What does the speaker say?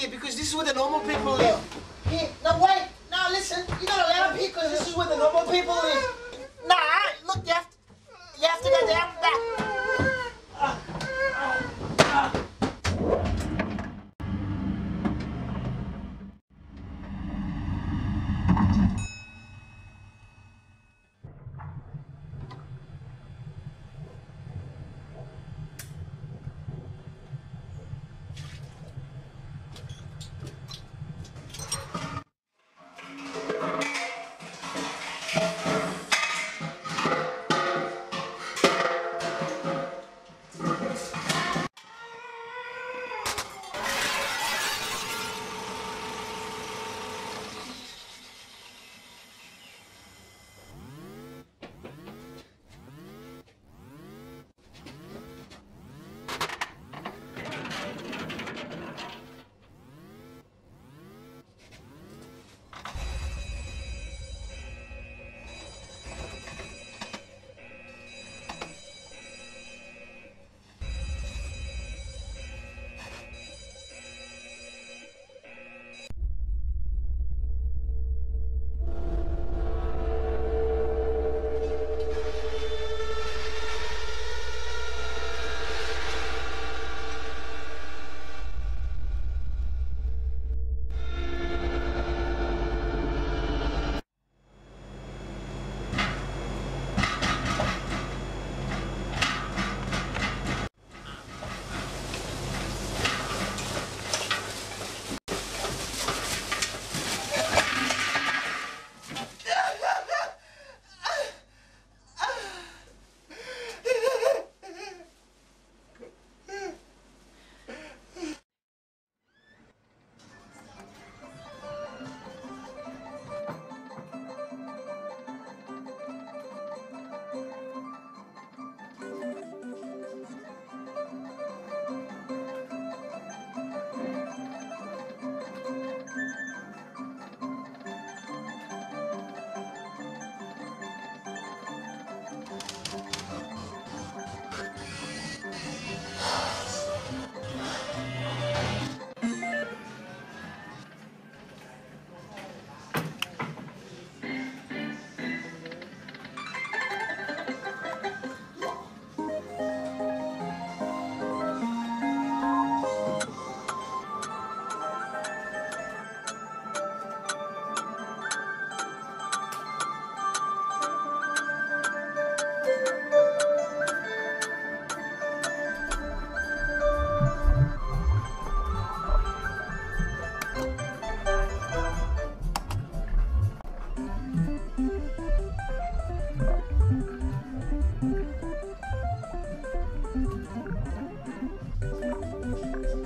here because this is where the normal people live.